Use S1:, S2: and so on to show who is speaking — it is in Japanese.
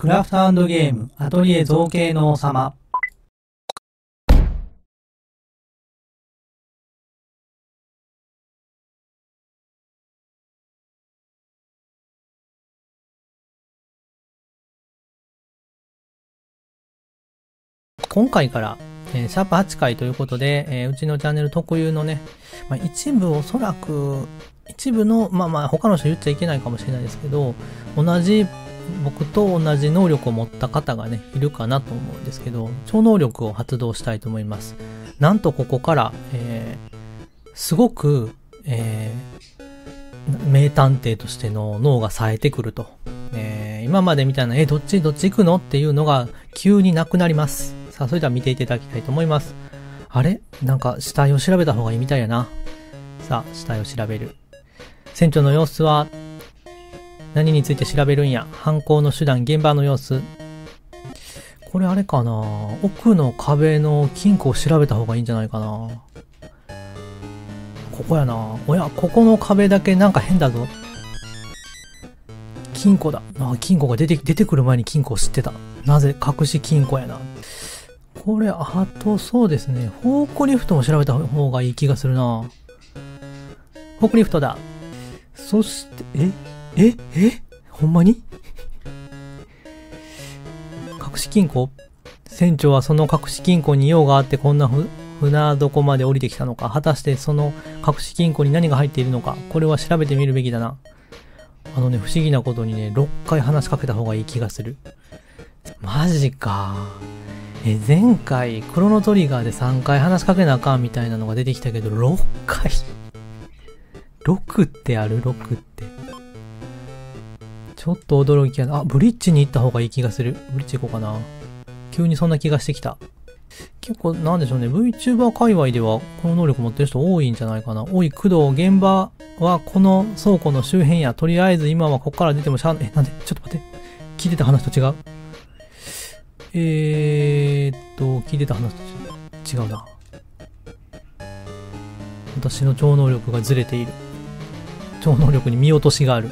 S1: クラフトゲームアトリエ造形の王様。
S2: 今回から、えーシャープ8回ということで、えーうちのチャンネル特有のね、まあ、一部おそらく、一部の、まあまあ他の人言っちゃいけないかもしれないですけど、同じ、僕と同じ能力を持った方がね、いるかなと思うんですけど、超能力を発動したいと思います。なんとここから、えーすごく、えー名探偵としての脳が冴えてくると。えー今までみたいな、え、どっちどっち行くのっていうのが急になくなります。さあ、それでは見ていただきたいと思います。あれ？なんか死体を調べた方がいいみたいやな。さあ、死体を調べる。船長の様子は、何について調べるんや犯行の手段、現場の様子。これあれかな奥の壁の金庫を調べた方がいいんじゃないかなここやなおや、ここの壁だけなんか変だぞ。金庫だ。あ、金庫が出て、出てくる前に金庫を知ってた。なぜ隠し金庫やな。これ、あと、そうですね。フォークリフトも調べた方がいい気がするな。フォークリフトだ。そして、え？ええほんまに？隠し金庫？船長はその隠し金庫に用があってこんなふ船床まで降りてきたのか？果たしてその隠し金庫に何が入っているのか？これは調べてみるべきだな。あのね、不思議なことにね、6回話しかけた方がいい気がする。マジか。え、前回、クロノトリガーで3回話しかけなあかんみたいなのが出てきたけど、6回 ?6 ってある ?6 って。ちょっと驚きやな。あ、ブリッジに行った方がいい気がする。ブリッジ行こうかな。急にそんな気がしてきた。結構、なんでしょうね。VTuber 界隈では、この能力持ってる人多いんじゃないかな。おい、工藤、現場はこの倉庫の周辺や。とりあえず今はここから出てもしゃあない。え、なんで？ちょっと待って。聞いてた話と違う。えーっと、聞いてた話と違うな。私の超能力がずれている。超能力に見落としがある。